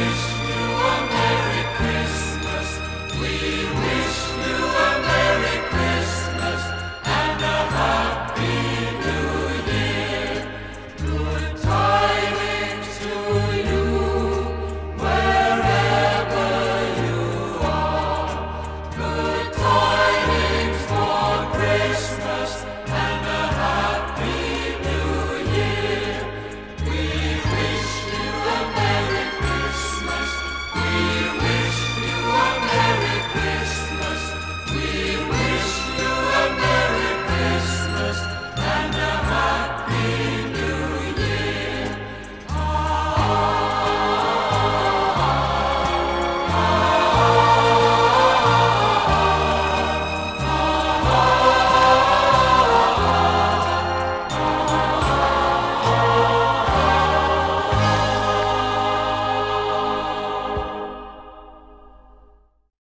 Christ.